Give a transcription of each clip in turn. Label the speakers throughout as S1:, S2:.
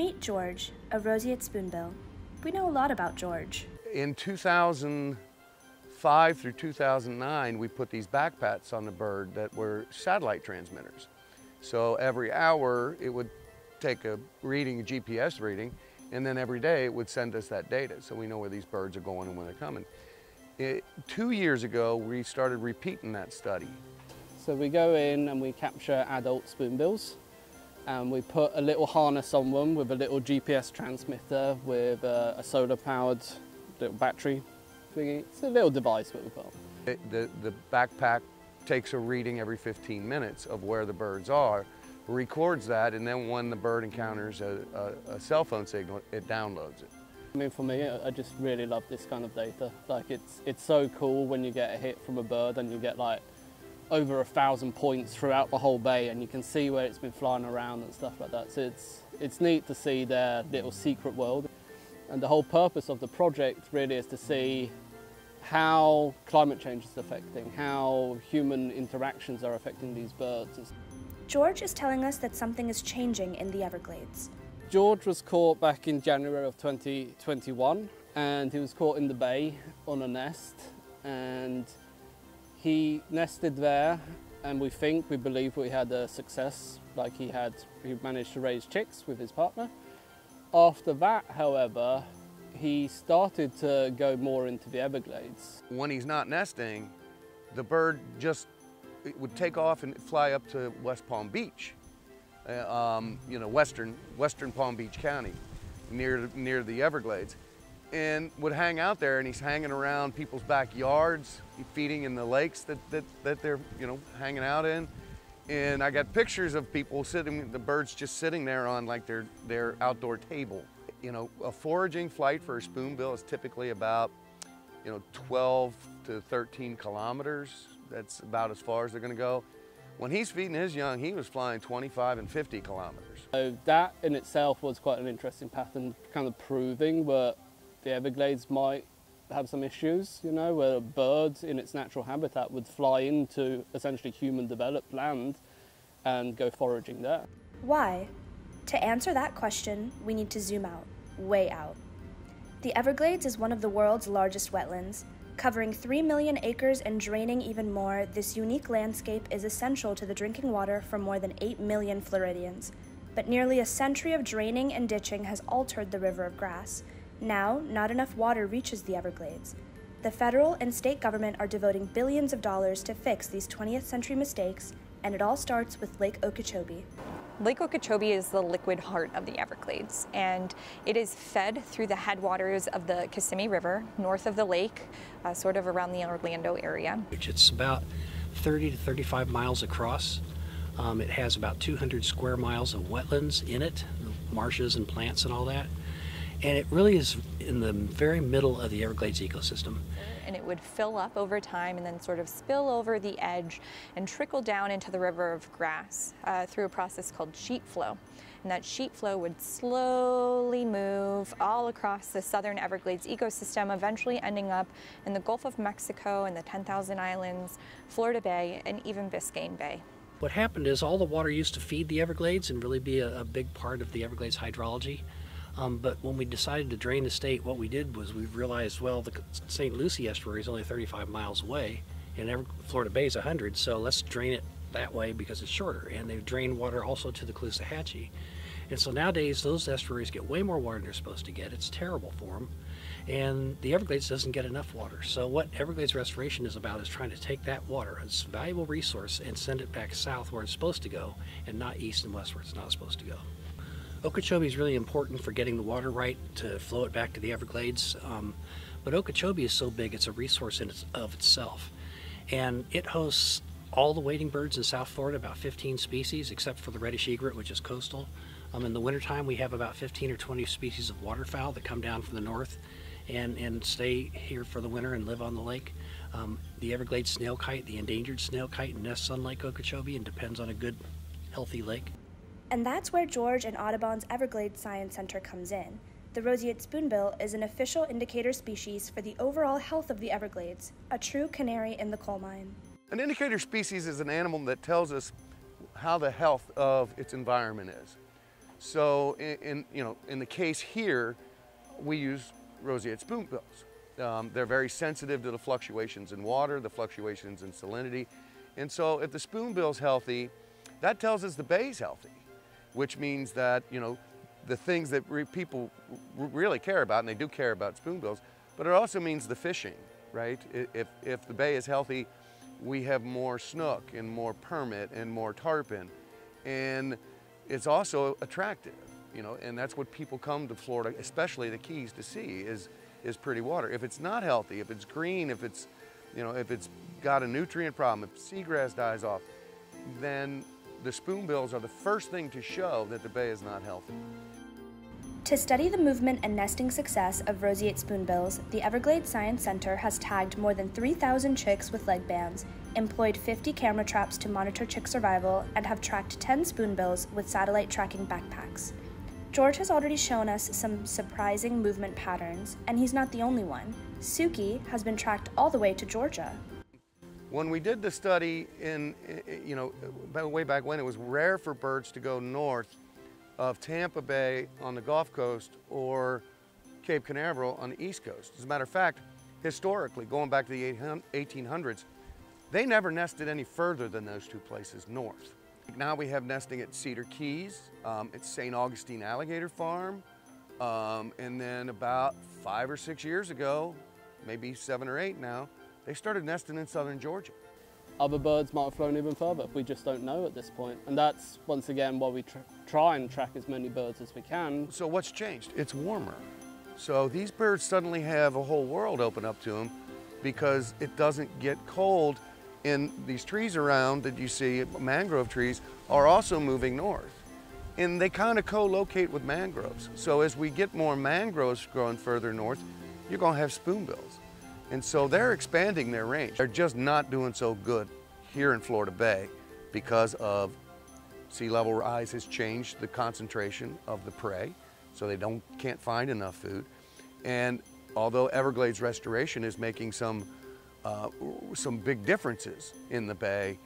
S1: Meet George, a roseate spoonbill. We know a lot about George.
S2: In 2005 through 2009, we put these backpats on the bird that were satellite transmitters. So every hour it would take a reading, a GPS reading, and then every day it would send us that data so we know where these birds are going and when they're coming. It, two years ago, we started repeating that study.
S3: So we go in and we capture adult spoonbills and we put a little harness on them with a little GPS transmitter with a, a solar powered little battery thingy. It's a little device that we put on.
S2: It, the, the backpack takes a reading every 15 minutes of where the birds are, records that, and then when the bird encounters a, a, a cell phone signal, it downloads it.
S3: I mean, for me, I just really love this kind of data. Like, it's it's so cool when you get a hit from a bird and you get like over a thousand points throughout the whole bay, and you can see where it's been flying around and stuff like that. So it's it's neat to see their little secret world. And the whole purpose of the project really is to see how climate change is affecting, how human interactions are affecting these birds.
S1: George is telling us that something is changing in the Everglades.
S3: George was caught back in January of 2021 and he was caught in the bay on a nest and he nested there and we think, we believe we had a success, like he had, he managed to raise chicks with his partner. After that, however, he started to go more into the Everglades.
S2: When he's not nesting, the bird just would take off and fly up to West Palm Beach uh, um, you know, western, western Palm Beach County, near, near the Everglades, and would hang out there and he's hanging around people's backyards, feeding in the lakes that, that, that they're, you know, hanging out in. And I got pictures of people sitting, with the birds just sitting there on like their, their outdoor table. You know, a foraging flight for a spoonbill is typically about, you know, 12 to 13 kilometers. That's about as far as they're gonna go. When he's feeding his young, he was flying 25 and 50 kilometers.
S3: So that in itself was quite an interesting pattern, kind of proving that the Everglades might have some issues, you know, where a bird in its natural habitat would fly into essentially human developed land and go foraging there.
S1: Why? To answer that question, we need to zoom out, way out. The Everglades is one of the world's largest wetlands, Covering 3 million acres and draining even more, this unique landscape is essential to the drinking water for more than 8 million Floridians. But nearly a century of draining and ditching has altered the River of Grass. Now, not enough water reaches the Everglades. The federal and state government are devoting billions of dollars to fix these 20th century mistakes, and it all starts with Lake Okeechobee.
S4: Lake Okeechobee is the liquid heart of the Everglades, and it is fed through the headwaters of the Kissimmee River, north of the lake, uh, sort of around the Orlando area.
S5: It's about 30 to 35 miles across. Um, it has about 200 square miles of wetlands in it, marshes and plants and all that. And it really is in the very middle of the Everglades ecosystem
S4: and it would fill up over time and then sort of spill over the edge and trickle down into the river of grass uh, through a process called sheet flow. And that sheet flow would slowly move all across the southern Everglades ecosystem, eventually ending up in the Gulf of Mexico and the 10,000 Islands, Florida Bay, and even Biscayne Bay.
S5: What happened is all the water used to feed the Everglades and really be a, a big part of the Everglades hydrology. Um, but when we decided to drain the state, what we did was we realized, well, the St. Lucie estuary is only 35 miles away, and Florida Bay is 100, so let's drain it that way because it's shorter. And they've drained water also to the Caloosahatchee. And so nowadays, those estuaries get way more water than they're supposed to get. It's terrible for them. And the Everglades doesn't get enough water. So what Everglades restoration is about is trying to take that water, it's a valuable resource, and send it back south where it's supposed to go, and not east and west where it's not supposed to go. Okeechobee is really important for getting the water right to flow it back to the Everglades. Um, but Okeechobee is so big, it's a resource in its, of itself. And it hosts all the wading birds in South Florida, about 15 species, except for the reddish egret, which is coastal. Um, in the wintertime, we have about 15 or 20 species of waterfowl that come down from the north and, and stay here for the winter and live on the lake. Um, the Everglades snail kite, the endangered snail kite, nests on Lake Okeechobee and depends on a good, healthy lake.
S1: And that's where George and Audubon's Everglades Science Center comes in. The roseate spoonbill is an official indicator species for the overall health of the Everglades, a true canary in the coal mine.
S2: An indicator species is an animal that tells us how the health of its environment is. So in, in, you know, in the case here, we use roseate spoonbills. Um, they're very sensitive to the fluctuations in water, the fluctuations in salinity. And so if the spoonbill's healthy, that tells us the bay's healthy, which means that, you know, the things that people really care about, and they do care about spoonbills, but it also means the fishing, right? If, if the bay is healthy, we have more snook and more permit and more tarpon. And it's also attractive, you know, and that's what people come to Florida, especially the Keys, to see is, is pretty water. If it's not healthy, if it's green, if it's, you know, if it's got a nutrient problem, if seagrass dies off, then the spoonbills are the first thing to show that the bay is not healthy.
S1: To study the movement and nesting success of roseate spoonbills, the Everglades Science Center has tagged more than 3,000 chicks with leg bands, employed 50 camera traps to monitor chick survival, and have tracked 10 spoonbills with satellite tracking backpacks. George has already shown us some surprising movement patterns, and he's not the only one. Suki has been tracked all the way to Georgia.
S2: When we did the study in, you know, way back when, it was rare for birds to go north of Tampa Bay on the Gulf Coast or Cape Canaveral on the East Coast. As a matter of fact, historically, going back to the 1800s, they never nested any further than those two places north. Now we have nesting at Cedar Keys, um, at St. Augustine Alligator Farm, um, and then about five or six years ago, maybe seven or eight now, they started nesting in southern Georgia
S3: other birds might have flown even further. We just don't know at this point. And that's, once again, why we tr try and track as many birds as we can.
S2: So what's changed? It's warmer. So these birds suddenly have a whole world open up to them because it doesn't get cold and these trees around that you see, mangrove trees, are also moving north. And they kind of co-locate with mangroves. So as we get more mangroves growing further north, you're gonna have spoonbills. And so they're expanding their range. They're just not doing so good here in Florida Bay because of sea level rise has changed the concentration of the prey, so they don't can't find enough food. And although Everglades restoration is making some uh, some big differences in the bay,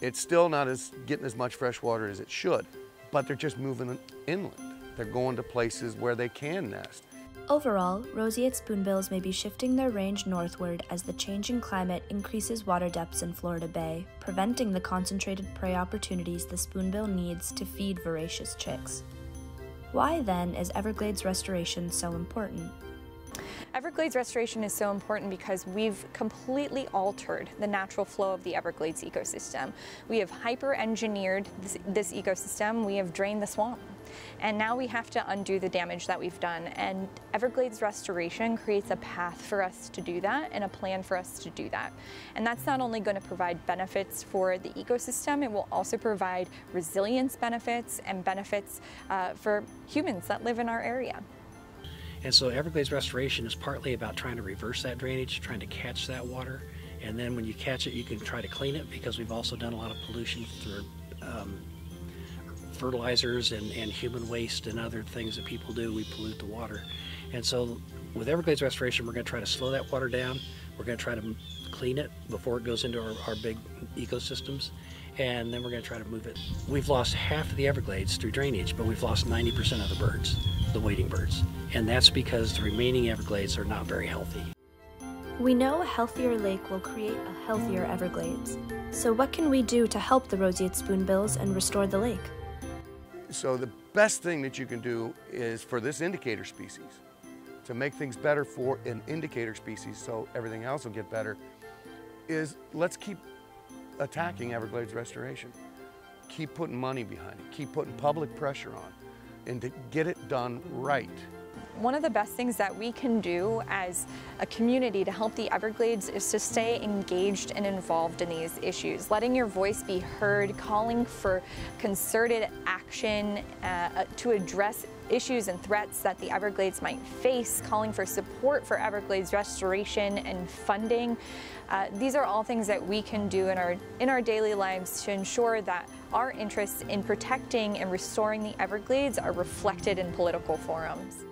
S2: it's still not as getting as much fresh water as it should. But they're just moving inland. They're going to places where they can nest.
S1: Overall, roseate spoonbills may be shifting their range northward as the changing climate increases water depths in Florida Bay, preventing the concentrated prey opportunities the spoonbill needs to feed voracious chicks. Why then is Everglades restoration so important?
S4: Everglades restoration is so important because we've completely altered the natural flow of the Everglades ecosystem. We have hyper-engineered this, this, ecosystem, we have drained the swamp. And now we have to undo the damage that we've done. And Everglades restoration creates a path for us to do that and a plan for us to do that. And that's not only going to provide benefits for the ecosystem, it will also provide resilience benefits and benefits uh, for humans that live in our area.
S5: And so Everglades restoration is partly about trying to reverse that drainage, trying to catch that water. And then when you catch it, you can try to clean it because we've also done a lot of pollution through um, fertilizers and, and human waste and other things that people do, we pollute the water. And so with Everglades restoration, we're going to try to slow that water down. We're going to try to clean it before it goes into our, our big ecosystems. And then we're going to try to move it. We've lost half of the Everglades through drainage, but we've lost 90% of the birds, the wading birds. And that's because the remaining Everglades are not very healthy.
S1: We know a healthier lake will create a healthier Everglades. So what can we do to help the roseate spoonbills and restore the lake?
S2: So the best thing that you can do is for this indicator species, to make things better for an indicator species so everything else will get better, is let's keep attacking Everglades restoration. Keep putting money behind it, keep putting public pressure on, and to get it done right.
S4: One of the best things that we can do as a community to help the Everglades is to stay engaged and involved in these issues, letting your voice be heard, calling for concerted action uh, to address issues and threats that the Everglades might face, calling for support for Everglades restoration and funding. Uh, these are all things that we can do in our, in our daily lives to ensure that our interests in protecting and restoring the Everglades are reflected in political forums.